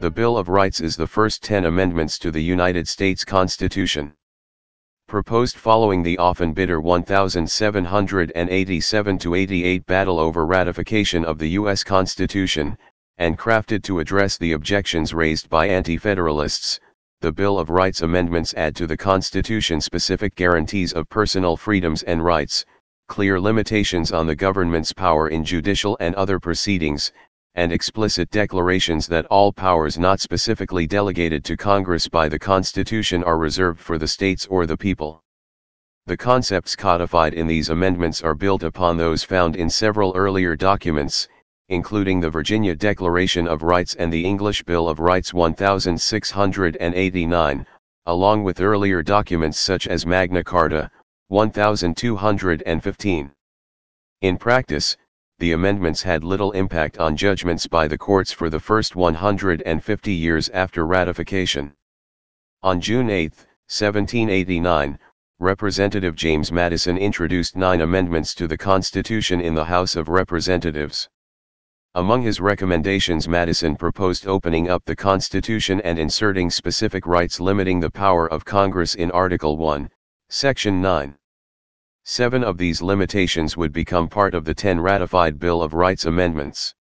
The Bill of Rights is the first 10 amendments to the United States Constitution. Proposed following the often bitter 1787-88 battle over ratification of the U.S. Constitution, and crafted to address the objections raised by anti-federalists, the Bill of Rights amendments add to the Constitution specific guarantees of personal freedoms and rights, clear limitations on the government's power in judicial and other proceedings, and explicit declarations that all powers not specifically delegated to Congress by the Constitution are reserved for the states or the people. The concepts codified in these amendments are built upon those found in several earlier documents, including the Virginia Declaration of Rights and the English Bill of Rights 1689, along with earlier documents such as Magna Carta, 1215. In practice, the amendments had little impact on judgments by the courts for the first 150 years after ratification. On June 8, 1789, Representative James Madison introduced nine amendments to the Constitution in the House of Representatives. Among his recommendations Madison proposed opening up the Constitution and inserting specific rights limiting the power of Congress in Article 1, Section 9. Seven of these limitations would become part of the ten ratified Bill of Rights amendments.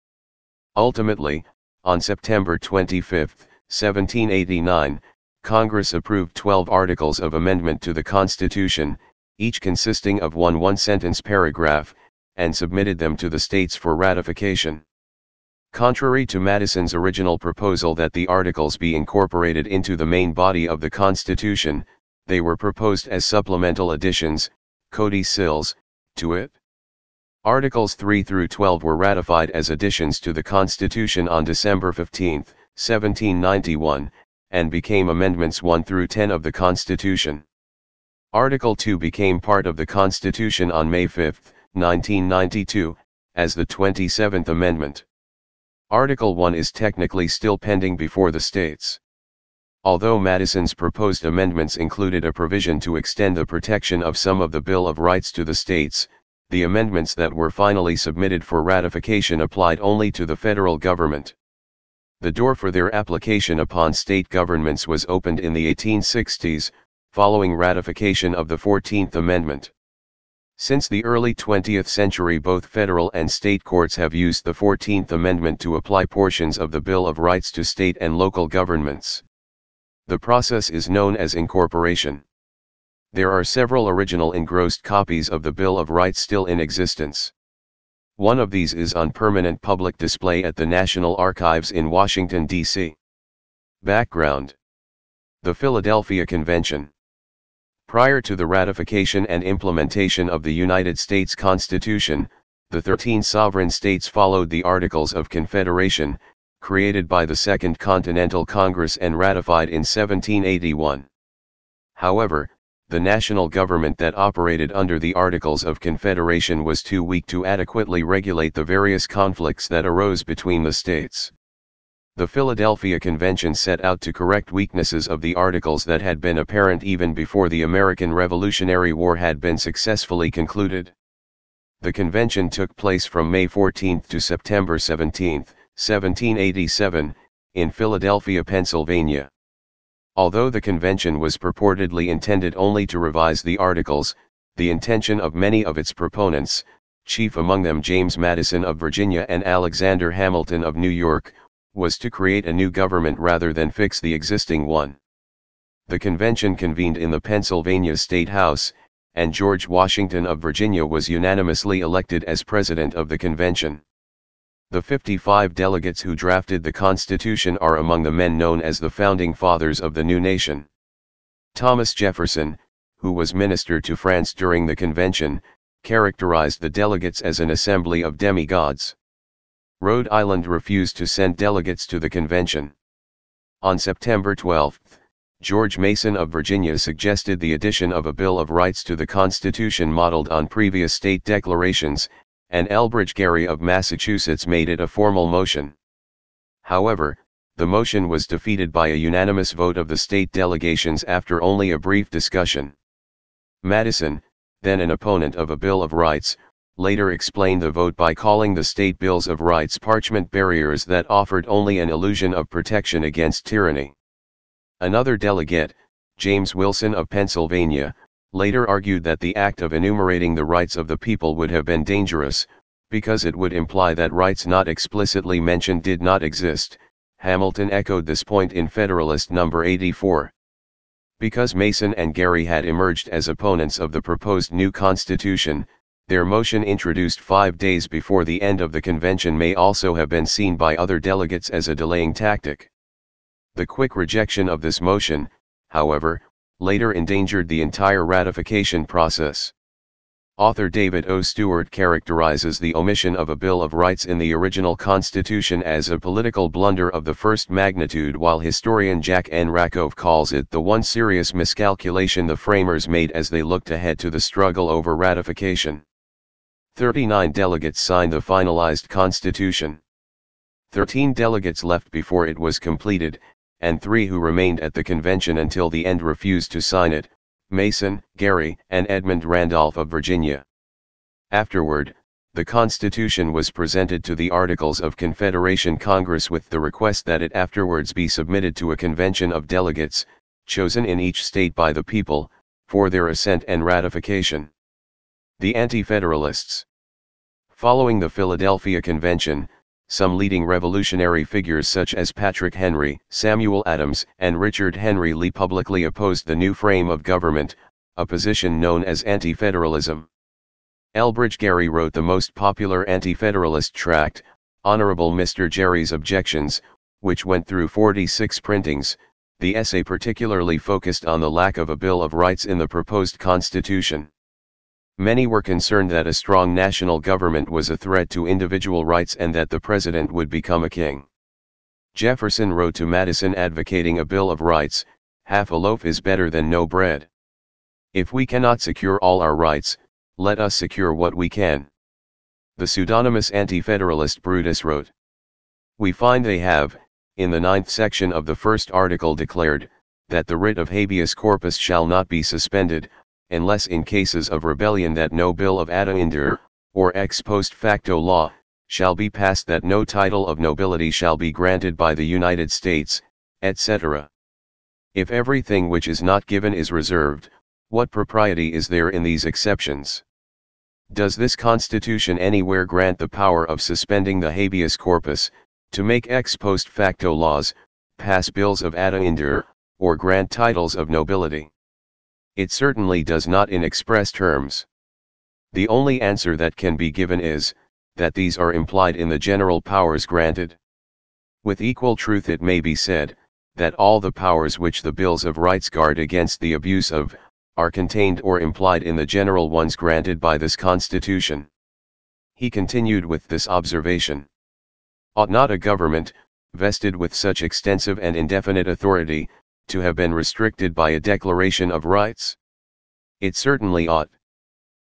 Ultimately, on September 25, 1789, Congress approved 12 articles of amendment to the Constitution, each consisting of one one-sentence paragraph, and submitted them to the states for ratification. Contrary to Madison's original proposal that the articles be incorporated into the main body of the Constitution, they were proposed as supplemental additions, codicils, to it. Articles 3 through 12 were ratified as additions to the Constitution on December 15, 1791, and became Amendments 1 through 10 of the Constitution. Article 2 became part of the Constitution on May 5, 1992, as the 27th Amendment. Article 1 is technically still pending before the states. Although Madison's proposed amendments included a provision to extend the protection of some of the Bill of Rights to the states, the amendments that were finally submitted for ratification applied only to the federal government. The door for their application upon state governments was opened in the 1860s, following ratification of the 14th Amendment. Since the early 20th century both federal and state courts have used the 14th Amendment to apply portions of the Bill of Rights to state and local governments. The process is known as incorporation. There are several original engrossed copies of the Bill of Rights still in existence. One of these is on permanent public display at the National Archives in Washington, D.C. Background The Philadelphia Convention Prior to the ratification and implementation of the United States Constitution, the 13 sovereign states followed the Articles of Confederation, created by the Second Continental Congress and ratified in 1781. However, the national government that operated under the Articles of Confederation was too weak to adequately regulate the various conflicts that arose between the states. The Philadelphia Convention set out to correct weaknesses of the Articles that had been apparent even before the American Revolutionary War had been successfully concluded. The convention took place from May 14 to September 17, 1787, in Philadelphia, Pennsylvania. Although the convention was purportedly intended only to revise the articles, the intention of many of its proponents, chief among them James Madison of Virginia and Alexander Hamilton of New York, was to create a new government rather than fix the existing one. The convention convened in the Pennsylvania State House, and George Washington of Virginia was unanimously elected as president of the convention. The 55 delegates who drafted the Constitution are among the men known as the Founding Fathers of the new nation. Thomas Jefferson, who was minister to France during the convention, characterized the delegates as an assembly of demigods. Rhode Island refused to send delegates to the convention. On September 12, George Mason of Virginia suggested the addition of a Bill of Rights to the Constitution modeled on previous state declarations, and Elbridge Gerry of Massachusetts made it a formal motion. However, the motion was defeated by a unanimous vote of the state delegations after only a brief discussion. Madison, then an opponent of a Bill of Rights, later explained the vote by calling the state bills of rights parchment barriers that offered only an illusion of protection against tyranny. Another delegate, James Wilson of Pennsylvania, later argued that the act of enumerating the rights of the people would have been dangerous, because it would imply that rights not explicitly mentioned did not exist. Hamilton echoed this point in Federalist No. 84. Because Mason and Gerry had emerged as opponents of the proposed new constitution, their motion introduced five days before the end of the convention may also have been seen by other delegates as a delaying tactic. The quick rejection of this motion, however, later endangered the entire ratification process. Author David O. Stewart characterizes the omission of a Bill of Rights in the original Constitution as a political blunder of the first magnitude while historian Jack N. Rakove calls it the one serious miscalculation the framers made as they looked ahead to the struggle over ratification. 39 delegates signed the finalized Constitution. 13 delegates left before it was completed, and three who remained at the convention until the end refused to sign it, Mason, Gerry, and Edmund Randolph of Virginia. Afterward, the Constitution was presented to the Articles of Confederation Congress with the request that it afterwards be submitted to a convention of delegates, chosen in each state by the people, for their assent and ratification. The Anti-Federalists Following the Philadelphia Convention, some leading revolutionary figures such as Patrick Henry, Samuel Adams, and Richard Henry Lee publicly opposed the new frame of government, a position known as anti-federalism. Elbridge Gerry wrote the most popular anti-federalist tract, Honorable Mr. Gerry's Objections, which went through 46 printings, the essay particularly focused on the lack of a Bill of Rights in the proposed Constitution. Many were concerned that a strong national government was a threat to individual rights and that the president would become a king. Jefferson wrote to Madison advocating a Bill of Rights, half a loaf is better than no bread. If we cannot secure all our rights, let us secure what we can. The pseudonymous anti-federalist Brutus wrote. We find they have, in the ninth section of the first article declared, that the writ of habeas corpus shall not be suspended, unless in cases of rebellion that no bill of attainder, or ex post facto law, shall be passed that no title of nobility shall be granted by the United States, etc. If everything which is not given is reserved, what propriety is there in these exceptions? Does this Constitution anywhere grant the power of suspending the habeas corpus, to make ex post facto laws, pass bills of attainder, or grant titles of nobility? It certainly does not in express terms. The only answer that can be given is, that these are implied in the general powers granted. With equal truth it may be said, that all the powers which the Bills of Rights guard against the abuse of, are contained or implied in the general ones granted by this Constitution. He continued with this observation. Ought not a government, vested with such extensive and indefinite authority, to have been restricted by a Declaration of Rights? It certainly ought.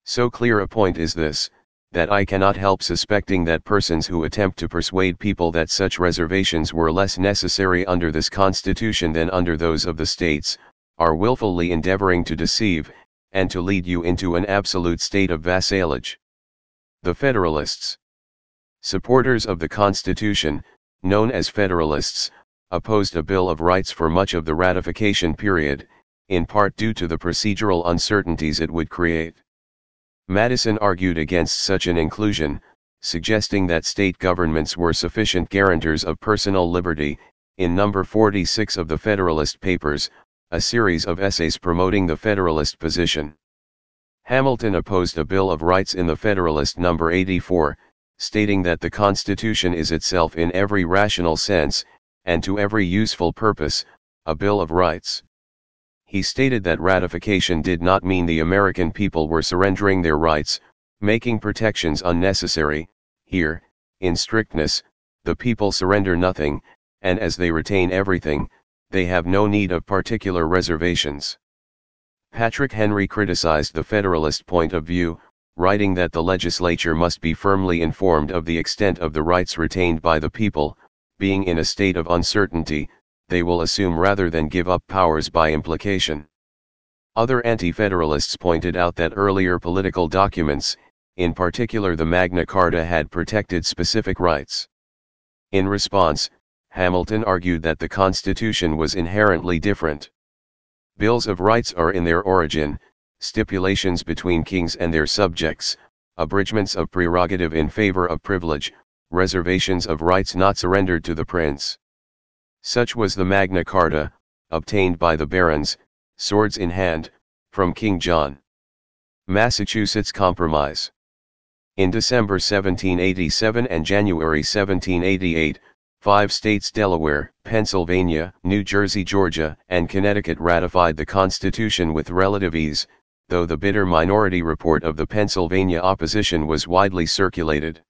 So clear a point is this, that I cannot help suspecting that persons who attempt to persuade people that such reservations were less necessary under this Constitution than under those of the states, are wilfully endeavoring to deceive, and to lead you into an absolute state of vassalage. The Federalists Supporters of the Constitution, known as Federalists, opposed a Bill of Rights for much of the ratification period, in part due to the procedural uncertainties it would create. Madison argued against such an inclusion, suggesting that state governments were sufficient guarantors of personal liberty, in number 46 of the Federalist Papers, a series of essays promoting the Federalist position. Hamilton opposed a Bill of Rights in the Federalist number 84, stating that the Constitution is itself in every rational sense, and to every useful purpose, a Bill of Rights. He stated that ratification did not mean the American people were surrendering their rights, making protections unnecessary, here, in strictness, the people surrender nothing, and as they retain everything, they have no need of particular reservations. Patrick Henry criticized the Federalist point of view, writing that the legislature must be firmly informed of the extent of the rights retained by the people, being in a state of uncertainty, they will assume rather than give up powers by implication. Other anti-federalists pointed out that earlier political documents, in particular the Magna Carta had protected specific rights. In response, Hamilton argued that the Constitution was inherently different. Bills of Rights are in their origin, stipulations between kings and their subjects, abridgments of prerogative in favor of privilege, reservations of rights not surrendered to the prince. Such was the Magna Carta, obtained by the barons, swords in hand, from King John. Massachusetts Compromise In December 1787 and January 1788, five states Delaware, Pennsylvania, New Jersey, Georgia, and Connecticut ratified the Constitution with relative ease, though the bitter minority report of the Pennsylvania opposition was widely circulated.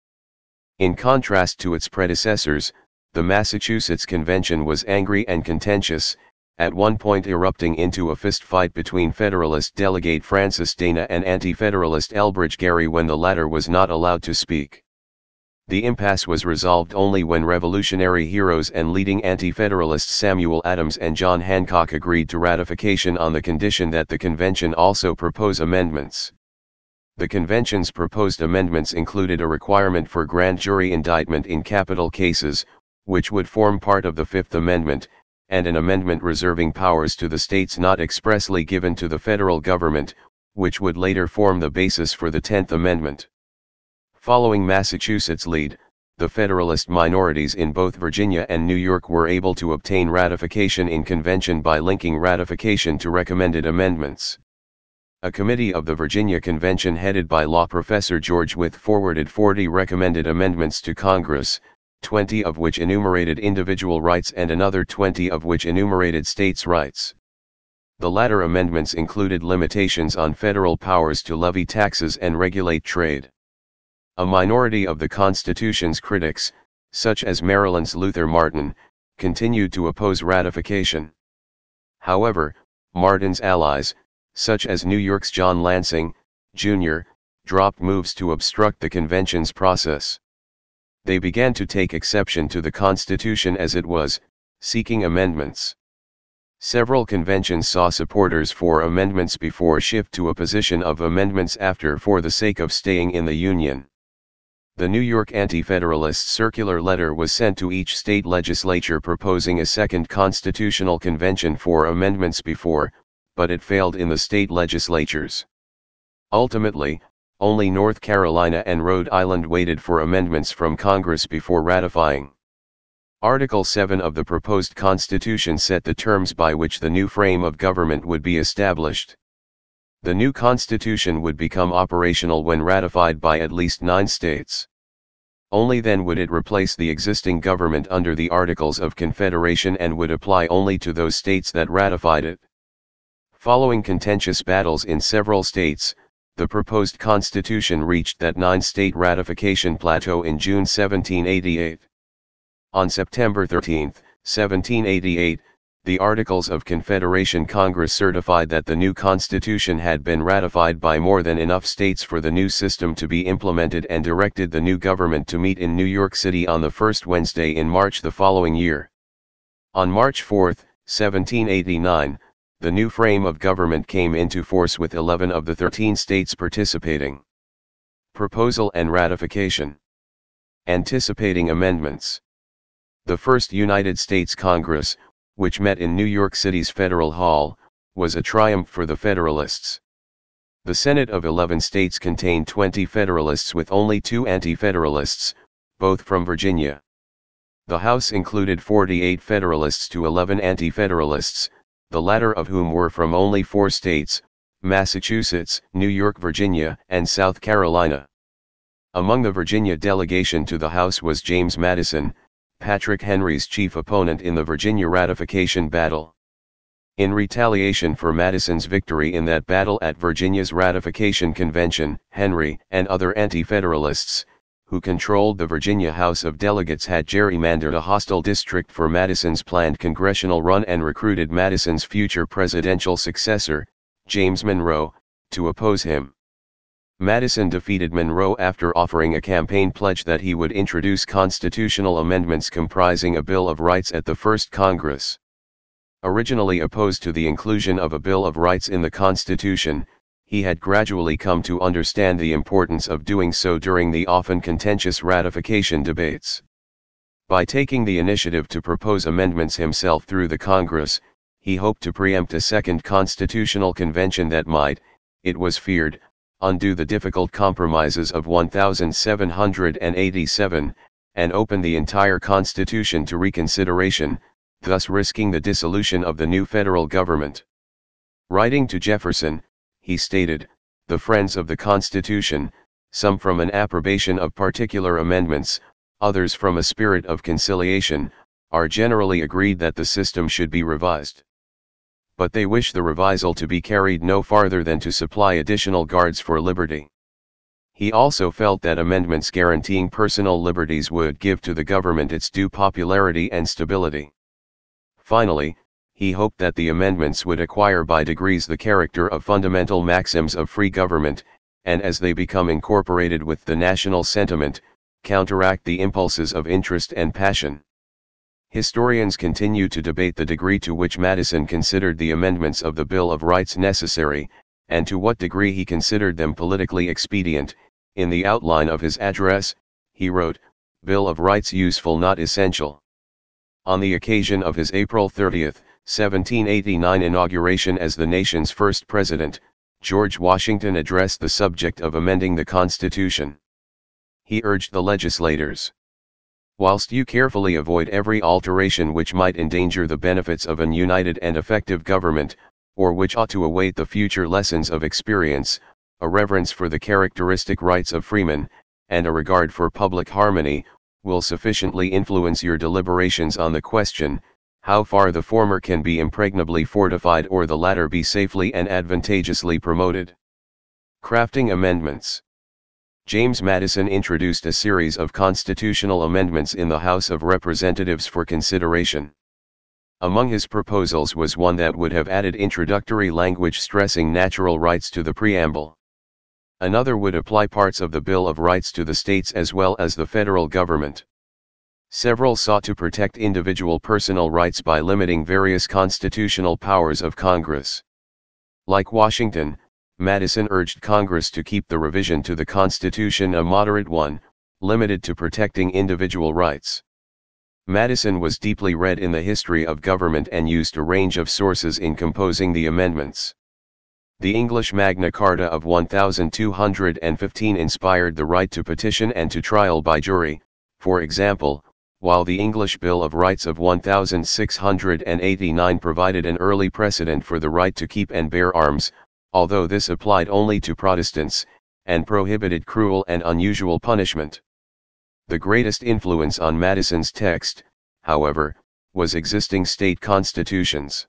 In contrast to its predecessors, the Massachusetts Convention was angry and contentious, at one point erupting into a fistfight between Federalist delegate Francis Dana and Anti-Federalist Elbridge Gerry when the latter was not allowed to speak. The impasse was resolved only when revolutionary heroes and leading anti-federalists Samuel Adams and John Hancock agreed to ratification on the condition that the convention also propose amendments. The convention's proposed amendments included a requirement for grand jury indictment in capital cases, which would form part of the Fifth Amendment, and an amendment reserving powers to the states not expressly given to the federal government, which would later form the basis for the Tenth Amendment. Following Massachusetts' lead, the Federalist minorities in both Virginia and New York were able to obtain ratification in convention by linking ratification to recommended amendments. A committee of the Virginia Convention headed by law professor George Wythe forwarded 40 recommended amendments to Congress, 20 of which enumerated individual rights and another 20 of which enumerated states' rights. The latter amendments included limitations on federal powers to levy taxes and regulate trade. A minority of the Constitution's critics, such as Maryland's Luther Martin, continued to oppose ratification. However, Martin's allies, such as New York's John Lansing, Jr., dropped moves to obstruct the convention's process. They began to take exception to the Constitution as it was, seeking amendments. Several conventions saw supporters for amendments before shift to a position of amendments after for the sake of staying in the Union. The New York Anti-Federalist circular letter was sent to each state legislature proposing a second constitutional convention for amendments before, but it failed in the state legislatures. Ultimately, only North Carolina and Rhode Island waited for amendments from Congress before ratifying. Article 7 of the proposed Constitution set the terms by which the new frame of government would be established. The new constitution would become operational when ratified by at least nine states. Only then would it replace the existing government under the Articles of Confederation and would apply only to those states that ratified it. Following contentious battles in several states, the proposed constitution reached that nine-state ratification plateau in June 1788. On September 13, 1788, the Articles of Confederation Congress certified that the new Constitution had been ratified by more than enough states for the new system to be implemented and directed the new government to meet in New York City on the first Wednesday in March the following year. On March 4, 1789, the new frame of government came into force with 11 of the 13 states participating. Proposal and Ratification Anticipating Amendments The first United States Congress, which met in New York City's Federal Hall, was a triumph for the Federalists. The Senate of 11 states contained 20 Federalists with only two Anti-Federalists, both from Virginia. The House included 48 Federalists to 11 Anti-Federalists, the latter of whom were from only four states, Massachusetts, New York, Virginia, and South Carolina. Among the Virginia delegation to the House was James Madison, Patrick Henry's chief opponent in the Virginia ratification battle. In retaliation for Madison's victory in that battle at Virginia's ratification convention, Henry and other anti-federalists, who controlled the Virginia House of Delegates had gerrymandered a hostile district for Madison's planned congressional run and recruited Madison's future presidential successor, James Monroe, to oppose him. Madison defeated Monroe after offering a campaign pledge that he would introduce constitutional amendments comprising a Bill of Rights at the first Congress. Originally opposed to the inclusion of a Bill of Rights in the Constitution, he had gradually come to understand the importance of doing so during the often contentious ratification debates. By taking the initiative to propose amendments himself through the Congress, he hoped to preempt a second constitutional convention that might, it was feared, undo the difficult compromises of 1787, and open the entire Constitution to reconsideration, thus risking the dissolution of the new federal government. Writing to Jefferson, he stated, the friends of the Constitution, some from an approbation of particular amendments, others from a spirit of conciliation, are generally agreed that the system should be revised. But they wish the revisal to be carried no farther than to supply additional guards for liberty. He also felt that amendments guaranteeing personal liberties would give to the government its due popularity and stability. Finally, he hoped that the amendments would acquire by degrees the character of fundamental maxims of free government, and as they become incorporated with the national sentiment, counteract the impulses of interest and passion. Historians continue to debate the degree to which Madison considered the amendments of the Bill of Rights necessary, and to what degree he considered them politically expedient. In the outline of his address, he wrote, Bill of Rights useful not essential. On the occasion of his April 30, 1789 inauguration as the nation's first president, George Washington addressed the subject of amending the Constitution. He urged the legislators. Whilst you carefully avoid every alteration which might endanger the benefits of an united and effective government, or which ought to await the future lessons of experience, a reverence for the characteristic rights of freemen, and a regard for public harmony, will sufficiently influence your deliberations on the question, how far the former can be impregnably fortified or the latter be safely and advantageously promoted. Crafting Amendments James Madison introduced a series of constitutional amendments in the House of Representatives for consideration. Among his proposals was one that would have added introductory language stressing natural rights to the preamble. Another would apply parts of the Bill of Rights to the states as well as the federal government. Several sought to protect individual personal rights by limiting various constitutional powers of Congress. Like Washington, Madison urged Congress to keep the revision to the Constitution a moderate one, limited to protecting individual rights. Madison was deeply read in the history of government and used a range of sources in composing the amendments. The English Magna Carta of 1215 inspired the right to petition and to trial by jury, for example, while the English Bill of Rights of 1689 provided an early precedent for the right to keep and bear arms, although this applied only to Protestants, and prohibited cruel and unusual punishment. The greatest influence on Madison's text, however, was existing state constitutions.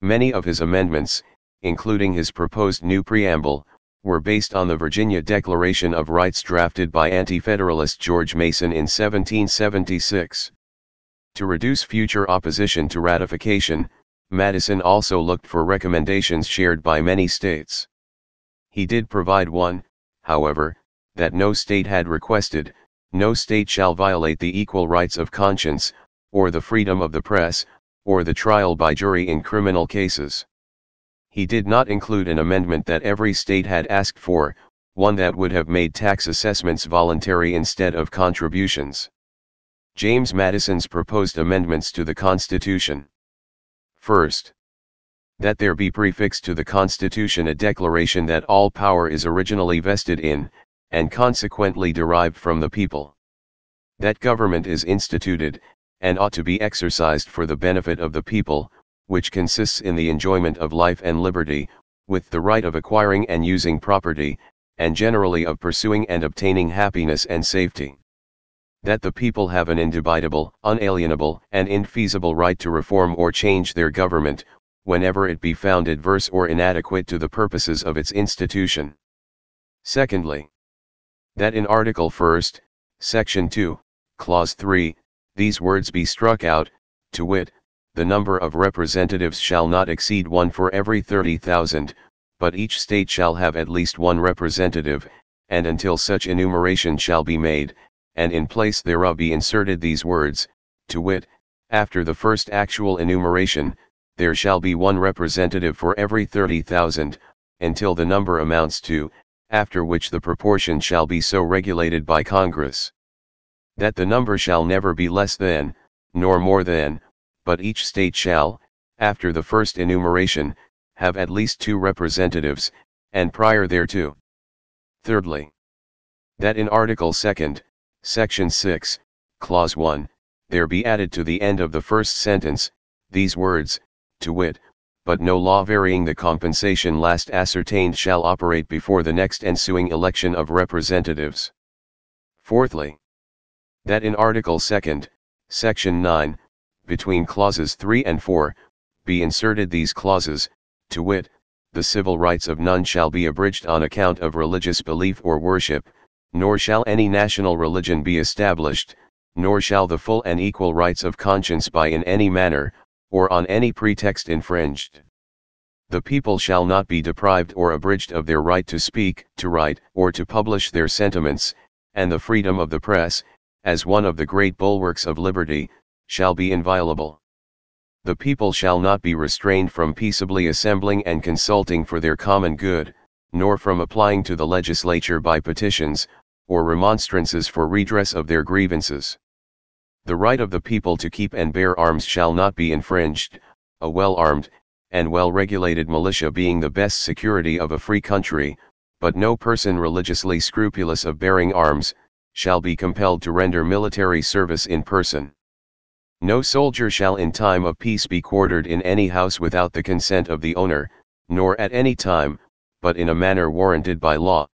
Many of his amendments, including his proposed new preamble, were based on the Virginia Declaration of Rights drafted by Anti-Federalist George Mason in 1776. To reduce future opposition to ratification, Madison also looked for recommendations shared by many states. He did provide one, however, that no state had requested, no state shall violate the equal rights of conscience, or the freedom of the press, or the trial by jury in criminal cases. He did not include an amendment that every state had asked for, one that would have made tax assessments voluntary instead of contributions. James Madison's proposed amendments to the Constitution. First, that there be prefixed to the Constitution a declaration that all power is originally vested in, and consequently derived from the people. That government is instituted, and ought to be exercised for the benefit of the people, which consists in the enjoyment of life and liberty, with the right of acquiring and using property, and generally of pursuing and obtaining happiness and safety. That the people have an indubitable, unalienable, and indefeasible right to reform or change their government, whenever it be found adverse or inadequate to the purposes of its institution. Secondly, that in Article 1, Section 2, Clause 3, these words be struck out, to wit, the number of representatives shall not exceed one for every 30,000, but each state shall have at least one representative, and until such enumeration shall be made, and in place thereof be inserted these words, to wit, after the first actual enumeration, there shall be one representative for every 30,000, until the number amounts to, after which the proportion shall be so regulated by Congress. That the number shall never be less than, nor more than, but each state shall, after the first enumeration, have at least two representatives, and prior thereto. Thirdly, that in Article 2nd, Section 6, Clause 1, there be added to the end of the first sentence, these words, to wit, but no law varying the compensation last ascertained shall operate before the next ensuing election of representatives. Fourthly, that in Article 2nd, Section 9, between clauses 3 and 4, be inserted these clauses, to wit, the civil rights of none shall be abridged on account of religious belief or worship, nor shall any national religion be established, nor shall the full and equal rights of conscience by in any manner, or on any pretext infringed. The people shall not be deprived or abridged of their right to speak, to write, or to publish their sentiments, and the freedom of the press, as one of the great bulwarks of liberty, shall be inviolable. The people shall not be restrained from peaceably assembling and consulting for their common good, nor from applying to the legislature by petitions, or remonstrances for redress of their grievances. The right of the people to keep and bear arms shall not be infringed, a well-armed, and well-regulated militia being the best security of a free country, but no person religiously scrupulous of bearing arms, shall be compelled to render military service in person. No soldier shall in time of peace be quartered in any house without the consent of the owner, nor at any time, but in a manner warranted by law.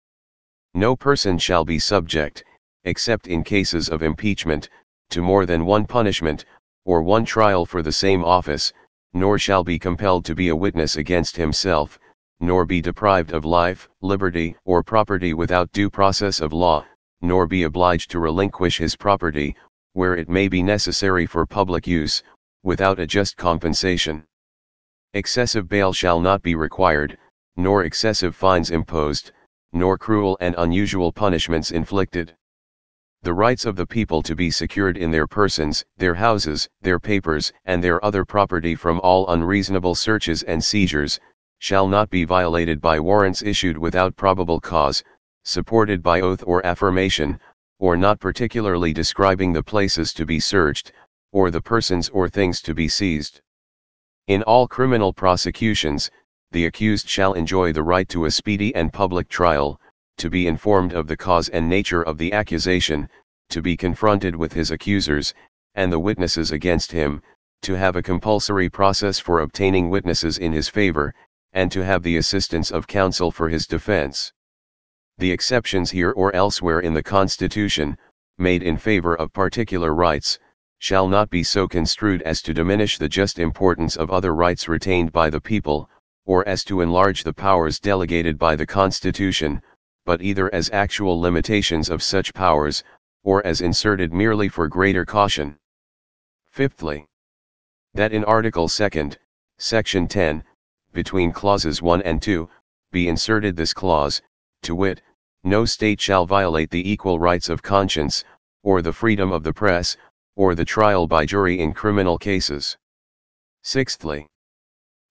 No person shall be subject, except in cases of impeachment, to more than one punishment, or one trial for the same office, nor shall be compelled to be a witness against himself, nor be deprived of life, liberty, or property without due process of law, nor be obliged to relinquish his property, where it may be necessary for public use, without a just compensation. Excessive bail shall not be required, nor excessive fines imposed, nor cruel and unusual punishments inflicted the rights of the people to be secured in their persons, their houses, their papers, and their other property from all unreasonable searches and seizures, shall not be violated by warrants issued without probable cause, supported by oath or affirmation, or not particularly describing the places to be searched, or the persons or things to be seized. In all criminal prosecutions, the accused shall enjoy the right to a speedy and public trial, to be informed of the cause and nature of the accusation, to be confronted with his accusers, and the witnesses against him, to have a compulsory process for obtaining witnesses in his favor, and to have the assistance of counsel for his defense. The exceptions here or elsewhere in the Constitution, made in favor of particular rights, shall not be so construed as to diminish the just importance of other rights retained by the people, or as to enlarge the powers delegated by the Constitution, but either as actual limitations of such powers, or as inserted merely for greater caution. Fifthly, that in Article 2, Section 10, between clauses 1 and 2, be inserted this clause, to wit, no state shall violate the equal rights of conscience, or the freedom of the press, or the trial by jury in criminal cases. Sixthly,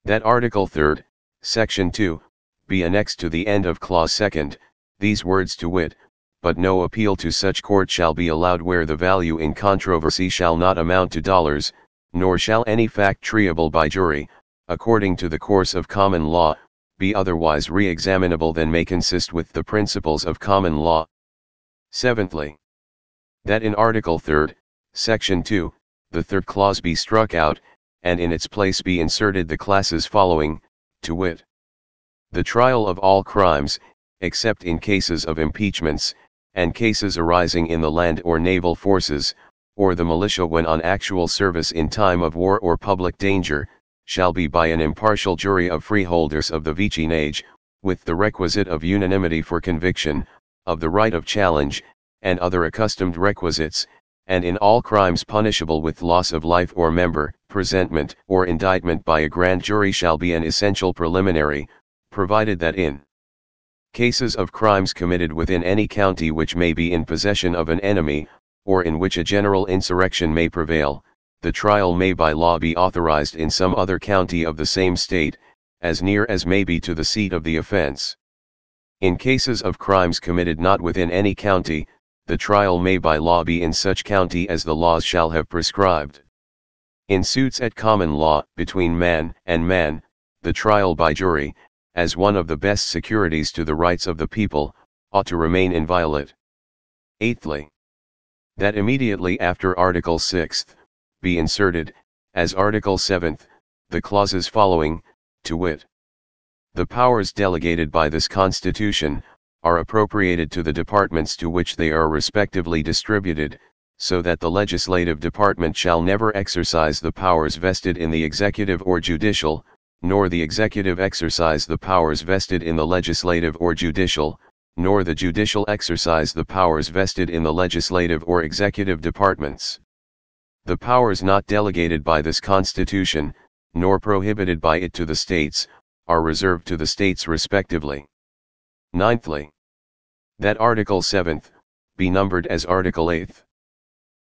that Article 3, Section 2, be annexed to the end of Clause 2, these words to wit, but no appeal to such court shall be allowed where the value in controversy shall not amount to dollars, nor shall any fact treeable by jury, according to the course of common law, be otherwise re-examinable than may consist with the principles of common law. Seventhly, that in Article 3, Section 2, the third clause be struck out, and in its place be inserted the classes following, to wit, the trial of all crimes, except in cases of impeachments, and cases arising in the land or naval forces, or the militia when on actual service in time of war or public danger, shall be by an impartial jury of freeholders of the vicinage, with the requisite of unanimity for conviction, of the right of challenge, and other accustomed requisites, and in all crimes punishable with loss of life or member, presentment or indictment by a grand jury shall be an essential preliminary, provided that in Cases of crimes committed within any county which may be in possession of an enemy, or in which a general insurrection may prevail, the trial may by law be authorized in some other county of the same state, as near as may be to the seat of the offense. In cases of crimes committed not within any county, the trial may by law be in such county as the laws shall have prescribed. In suits at common law, between man and man, the trial by jury, as one of the best securities to the rights of the people, ought to remain inviolate. Eighthly, that immediately after Article 6, be inserted, as Article 7, the clauses following, to wit. The powers delegated by this Constitution, are appropriated to the departments to which they are respectively distributed, so that the legislative department shall never exercise the powers vested in the executive or judicial, nor the executive exercise the powers vested in the legislative or judicial, nor the judicial exercise the powers vested in the legislative or executive departments. The powers not delegated by this Constitution, nor prohibited by it to the states, are reserved to the states respectively. Ninthly, that Article 7th, be numbered as Article 8th.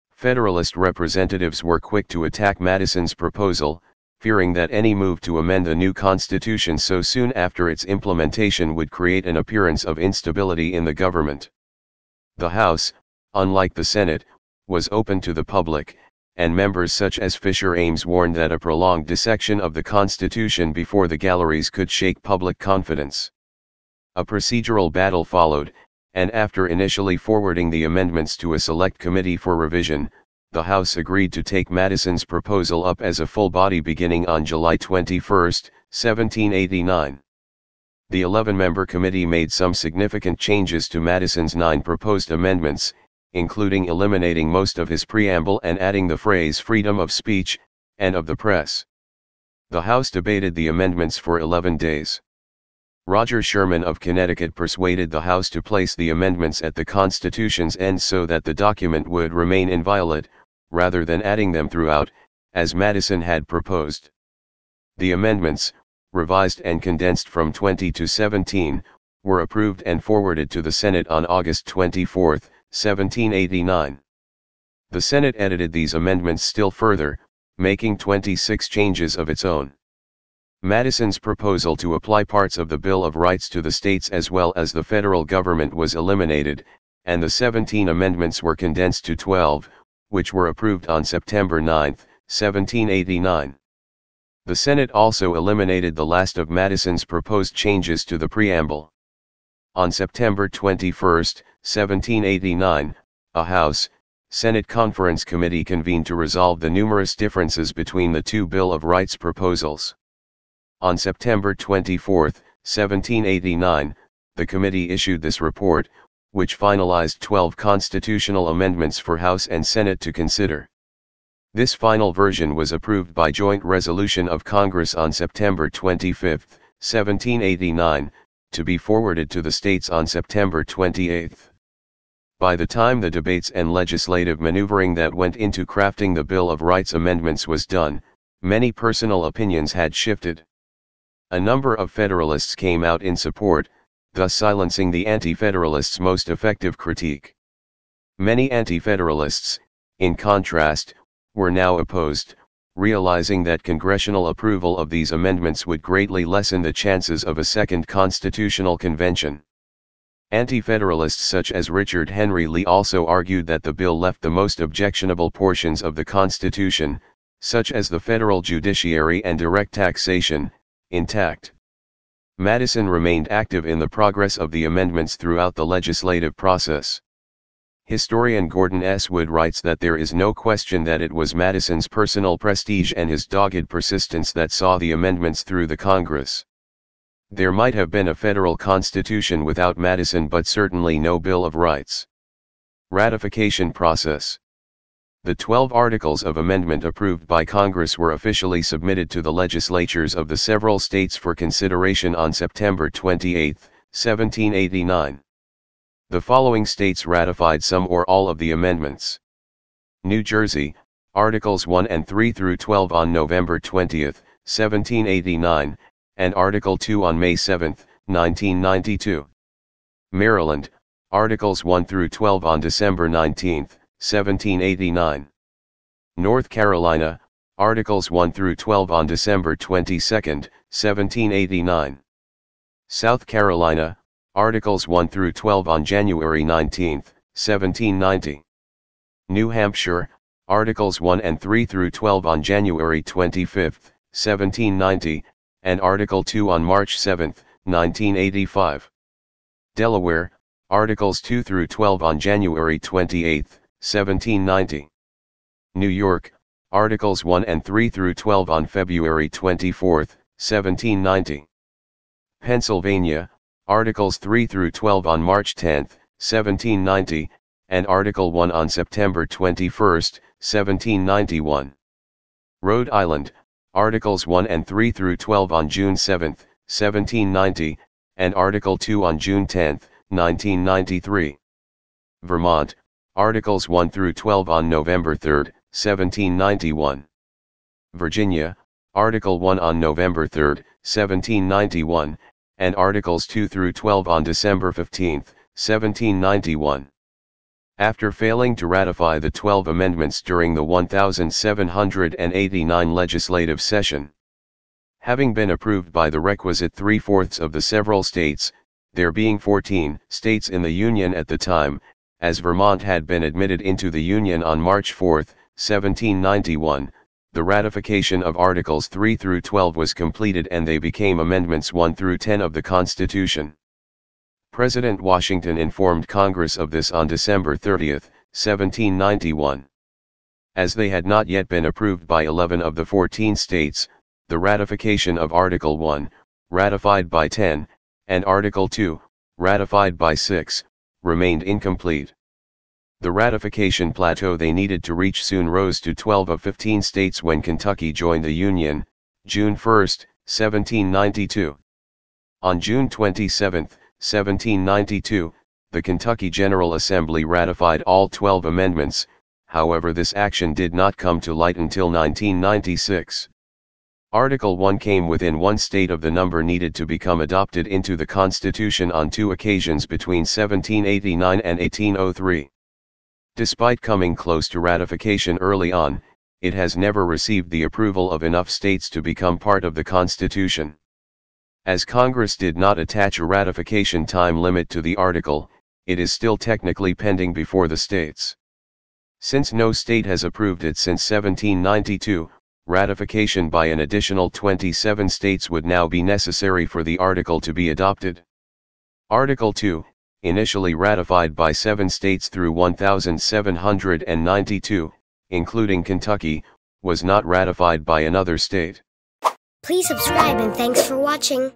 Federalist representatives were quick to attack Madison's proposal, fearing that any move to amend the new constitution so soon after its implementation would create an appearance of instability in the government. The House, unlike the Senate, was open to the public, and members such as Fisher Ames warned that a prolonged dissection of the Constitution before the galleries could shake public confidence. A procedural battle followed, and after initially forwarding the amendments to a select committee for revision, the House agreed to take Madison's proposal up as a full body beginning on July 21, 1789. The 11-member committee made some significant changes to Madison's nine proposed amendments, including eliminating most of his preamble and adding the phrase freedom of speech, and of the press. The House debated the amendments for 11 days. Roger Sherman of Connecticut persuaded the House to place the amendments at the Constitution's end so that the document would remain inviolate, rather than adding them throughout, as Madison had proposed. The amendments, revised and condensed from 20 to 17, were approved and forwarded to the Senate on August 24, 1789. The Senate edited these amendments still further, making 26 changes of its own. Madison's proposal to apply parts of the Bill of Rights to the states as well as the federal government was eliminated, and the 17 amendments were condensed to 12, which were approved on September 9, 1789. The Senate also eliminated the last of Madison's proposed changes to the preamble. On September 21, 1789, a House, Senate Conference Committee convened to resolve the numerous differences between the two Bill of Rights proposals. On September 24, 1789, the committee issued this report, which finalized 12 constitutional amendments for House and Senate to consider. This final version was approved by joint resolution of Congress on September 25, 1789, to be forwarded to the states on September 28. By the time the debates and legislative maneuvering that went into crafting the Bill of Rights amendments was done, many personal opinions had shifted. A number of Federalists came out in support, thus silencing the Anti-Federalists' most effective critique. Many Anti-Federalists, in contrast, were now opposed, realizing that congressional approval of these amendments would greatly lessen the chances of a second constitutional convention. Anti-Federalists such as Richard Henry Lee also argued that the bill left the most objectionable portions of the Constitution, such as the federal judiciary and direct taxation, intact. Madison remained active in the progress of the amendments throughout the legislative process. Historian Gordon S. Wood writes that there is no question that it was Madison's personal prestige and his dogged persistence that saw the amendments through the Congress. There might have been a federal constitution without Madison but certainly no Bill of Rights. Ratification process the 12 articles of amendment approved by Congress were officially submitted to the legislatures of the several states for consideration on September 28, 1789. The following states ratified some or all of the amendments. New Jersey, Articles 1 and 3 through 12 on November 20, 1789, and Article 2 on May 7, 1992. Maryland, Articles 1 through 12 on December 19, 1789. North Carolina, Articles 1 through 12 on December 22, 1789. South Carolina, Articles 1 through 12 on January 19, 1790. New Hampshire, Articles 1 and 3 through 12 on January 25, 1790, and Article 2 on March 7, 1985. Delaware, Articles 2 through 12 on January 28, 1790. New York, Articles 1 and 3 through 12 on February 24, 1790. Pennsylvania, Articles 3 through 12 on March 10, 1790, and Article 1 on September 21, 1791. Rhode Island, Articles 1 and 3 through 12 on June 7, 1790, and Article 2 on June 10, 1993. Vermont, Articles 1 through 12 on November 3, 1791. Virginia, Article 1 on November 3, 1791, and Articles 2 through 12 on December 15, 1791. After failing to ratify the 12 amendments during the 1789 legislative session, having been approved by the requisite three-fourths of the several states, there being 14 states in the Union at the time, as Vermont had been admitted into the Union on March 4, 1791, the ratification of Articles 3 through 12 was completed and they became Amendments 1 through 10 of the Constitution. President Washington informed Congress of this on December 30, 1791. As they had not yet been approved by 11 of the 14 states, the ratification of Article 1, ratified by 10, and Article 2, ratified by 6, remained incomplete. The ratification plateau they needed to reach soon rose to 12 of 15 states when Kentucky joined the Union, June 1, 1792. On June 27, 1792, the Kentucky General Assembly ratified all 12 amendments, however this action did not come to light until 1996. Article 1 came within one state of the number needed to become adopted into the Constitution on two occasions between 1789 and 1803. Despite coming close to ratification early on, it has never received the approval of enough states to become part of the Constitution. As Congress did not attach a ratification time limit to the article, it is still technically pending before the states. Since no state has approved it since 1792, ratification by an additional 27 states would now be necessary for the article to be adopted. Article 2, initially ratified by seven states through 1,792, including Kentucky, was not ratified by another state. Please subscribe and thanks for watching.